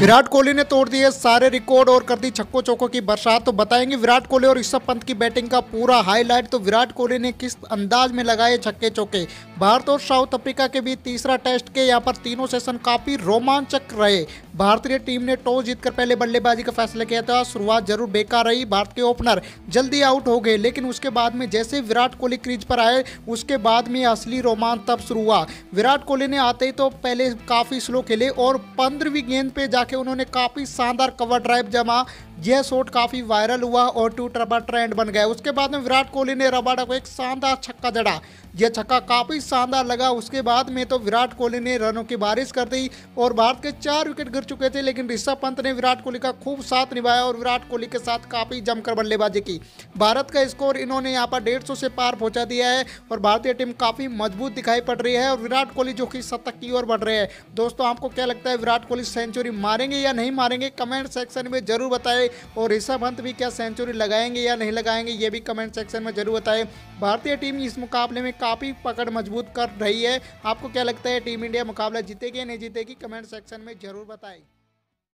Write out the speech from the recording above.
विराट कोहली ने तोड़ दिए सारे रिकॉर्ड और कर दी छक्को चौकों की बरसात। तो बताएँगे विराट कोहली और ऋषभ पंत की बैटिंग का पूरा हाईलाइट। तो विराट कोहली ने किस अंदाज में लगाए छक्के चौके? भारत और साउथ अफ्रीका के बीच तीसरा टेस्ट के यहाँ पर तीनों सेशन काफ़ी रोमांचक रहे। भारतीय टीम ने टॉस जीतकर पहले बल्लेबाजी का फैसला किया था। शुरुआत ज़रूर बेकार रही भारत के ओपनर। जल्दी आउट हो गए, लेकिन उसके बाद में जैसे विराट कोहली क्रीज पर आए, उसके बाद में असली रोमांच तब शुरू हुआ। विराट कोहली ने आते ही तो पहले काफ़ी स्लो खेले और पंद्रहवीं गेंद पे जाके उन्होंने काफ़ी शानदार कवर ड्राइव जमा यह शॉट काफ़ी वायरल हुआ और ट्विटर पर ट्रेंड बन गया। उसके बाद में विराट कोहली ने रबाडा को एक शानदार छक्का जड़ा। यह छक्का काफ़ी शानदार लगा। उसके बाद में तो विराट कोहली ने रनों की बारिश कर दी और भारत के चार विकेट गिर चुके थे, लेकिन ऋषभ पंत ने विराट कोहली का खूब साथ निभाया और विराट कोहली के साथ काफ़ी जमकर बल्लेबाजी की। भारत का स्कोर इन्होंने यहाँ पर डेढ़ से पार पहुँचा दिया है और भारतीय टीम काफ़ी मज़बूत दिखाई पड़ रही है और विराट कोहली जो कि शतक की ओर बढ़ रहे हैं। दोस्तों, आपको क्या लगता है, विराट कोहली सेंचुरी मारेंगे या नहीं मारेंगे? कमेंट सेक्शन में ज़रूर बताएँ। और ऋषभ पंत भी क्या सेंचुरी लगाएँगे या नहीं लगाएँगे, ये भी कमेंट सेक्शन में ज़रूर बताएँ। भारतीय टीम इस मुकाबले में काफ़ी पकड़ मज़बूत कर रही है। आपको क्या लगता है, टीम इंडिया मुकाबला जीतेगी या नहीं जीतेगी कमेंट सेक्शन में ज़रूर बताएँ।